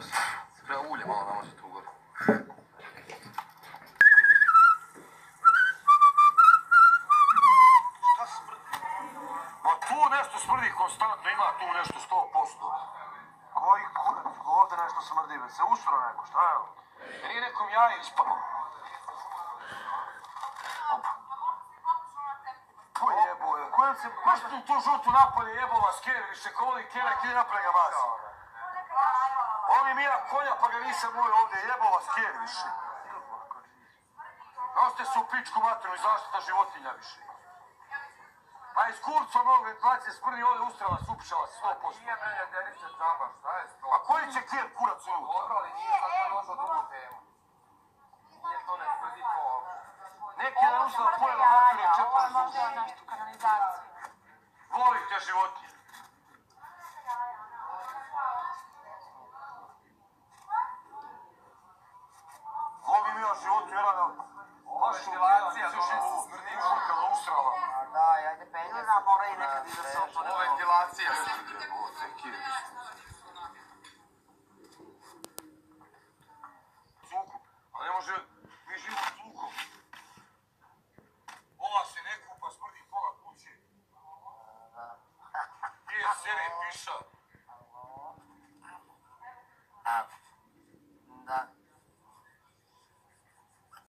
Evo se, se treba ulje malo namoći tu gore. Šta smrdi? Ma tu nešto smrdi konstantno, ima tu nešto 100%. Koji kurac, ovdje nešto smrdi, već se usro neko, šta je ovo? Nije nekom jaje ispalo. Pojebo je, kojem se... Baš tu tu žutu napolje jebova skeri više koli kjera, kjera prega vas. Mi ja konja pa ga nisam moj ovdje, jebova skjer više. Noste su u pičku materinu i zaštita životinja više. Pa iz kurcom ovog ventilacije smrdi ovdje ustrala, supšala se 100%. Nije bre, Derice džaba, šta je to? A koji će kjer kurac unutra? Dobro, ali nije sad to došlo drugu temu. Nije to ne smrdi to ovdje. Neki je uzela pojela Ovo je možda nešto kanalizaciju. Volite životinje. Volim ja životinje, jedan da... Ovo je ventilacija, Baš to u ono smrdi. Kada ustrala. Da, ajde penje nam, mora i nekad se to Ovo je ventilacija. Cuku. A ne može... Mi živimo cukom. Ova se ne kupa, smrdi pola kuće. Gdje je sere piša? Da.